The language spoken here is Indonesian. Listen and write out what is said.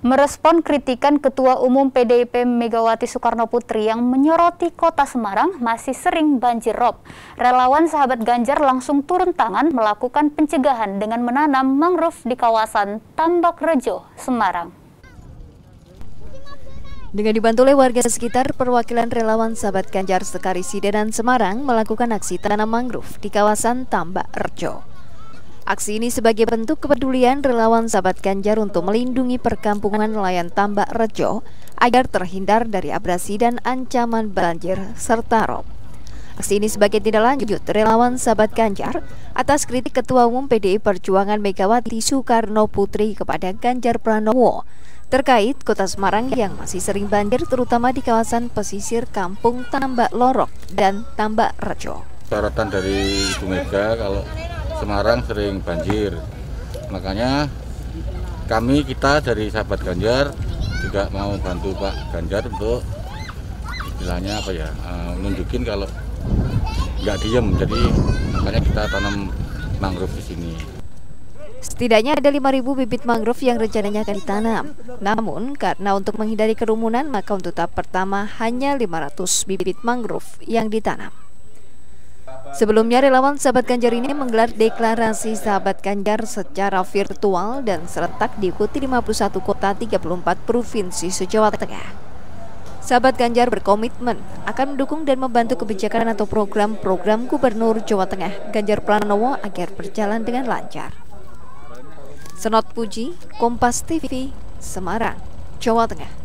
Merespon kritikan Ketua Umum PDIP Megawati Soekarno Putri yang menyoroti kota Semarang masih sering banjir rob, relawan sahabat Ganjar langsung turun tangan melakukan pencegahan dengan menanam mangrove di kawasan Tambak Rejo, Semarang. Dengan dibantu oleh warga sekitar, perwakilan relawan sahabat Ganjar Sekariside dan Semarang melakukan aksi tanam mangrove di kawasan Tambak Rejo. Aksi ini sebagai bentuk kepedulian relawan sahabat Ganjar untuk melindungi perkampungan nelayan Tambak Rejo agar terhindar dari abrasi dan ancaman banjir serta rob. Aksi ini sebagai tidak lanjut relawan sahabat Ganjar atas kritik Ketua Umum PDI Perjuangan Megawati Soekarno Putri kepada Ganjar Pranowo terkait kota Semarang yang masih sering banjir terutama di kawasan pesisir Kampung Tambak Lorok dan Tambak Rejo. Syaratan dari Ibu Mega kalau Semarang sering banjir. Makanya kami kita dari sahabat Ganjar juga mau bantu Pak Ganjar untuk istilahnya apa ya uh, nunjukin kalau nggak diem jadi makanya kita tanam mangrove di sini. Setidaknya ada 5.000 bibit mangrove yang rencananya akan ditanam. Namun, karena untuk menghindari kerumunan, maka untuk tahap pertama hanya 500 bibit mangrove yang ditanam. Sebelumnya relawan sahabat Ganjar ini menggelar deklarasi sahabat Ganjar secara virtual dan serentak diikuti 51 kota 34 provinsi se-Jawa Tengah. Sahabat Ganjar berkomitmen akan mendukung dan membantu kebijakan atau program-program Gubernur Jawa Tengah Ganjar Pranowo agar berjalan dengan lancar. Senot Puji, Kompas TV, Semarang, Jawa Tengah.